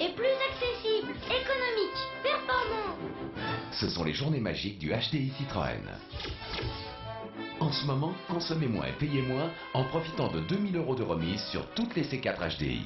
et plus plus accessible, économique, performant. Ce sont les journées magiques du HDI Citroën. En ce moment, consommez moins et payez moins en profitant de 2000 euros de remise sur toutes les C4 HDI.